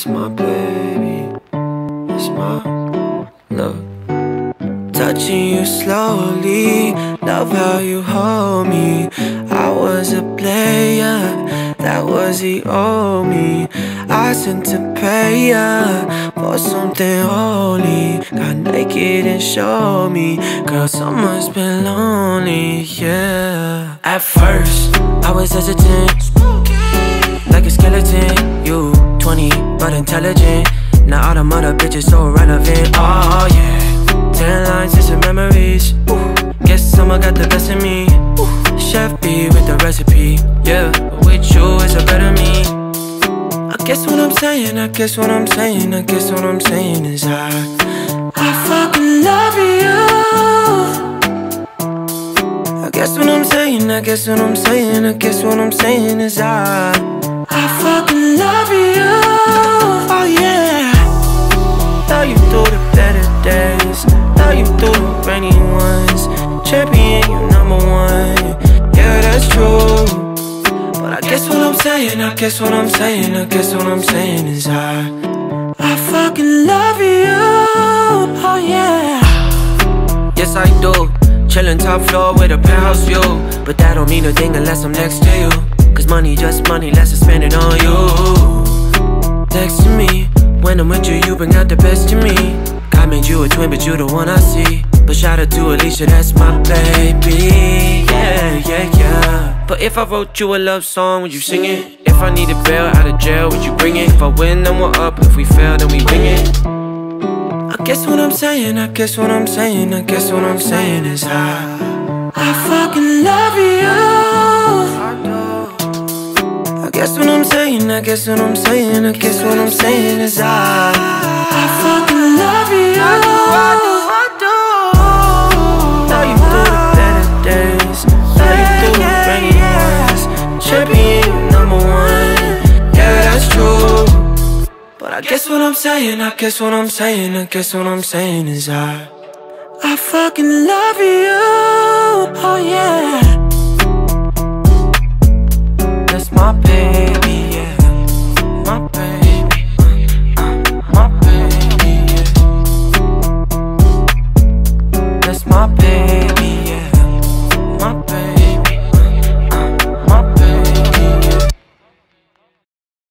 That's my baby. That's my love. Touching you slowly, love how you hold me. I was a player, that was the old me. I sent a pay ya for something holy. Got naked and showed me, girl, summer's been lonely, yeah. At first, I was hesitant, like a skeleton. 20, but intelligent. Now all the mother bitches so relevant, oh yeah. Ten lines some memories. Ooh. Guess someone got the best of me. Ooh. Chef B with the recipe. Yeah, with you is a better me. I guess what I'm saying, I guess what I'm saying, I guess what I'm saying is I, I fucking love you. I guess what I'm saying, I guess what I'm saying, I guess what I'm saying is I, I fucking love you. Oh yeah. Love you through the better days. Love you through the rainy ones. Champion, you number one. Yeah, that's true. But I guess what I'm saying, I guess what I'm saying I guess what I'm saying is I I fucking love you. Oh yeah. Yes, I do. Chillin' top floor with a penthouse view. But that don't mean a thing unless I'm next to you money just money, less I spend it on you. Next to me when I'm with you, you bring out the best in me. God made you a twin, but you the one I see. But shout out to Alicia, that's my baby. Yeah, yeah, yeah. But if I wrote you a love song, would you sing it? If I need a bail out of jail, would you bring it? If I win, then we're up. If we fail, then we wing it. I guess what I'm saying, I guess what I'm saying I guess what I'm saying is I I fucking love you. I guess what I'm saying, I guess what I'm saying, I guess what I'm saying is I I fucking love you. I do, I do, I do. Love you through the better days. You through the rainy ones Champion, number one. Yeah, that's true. But I guess what I'm saying, I guess what I'm saying, I guess what I'm saying is I I fucking love you. Oh yeah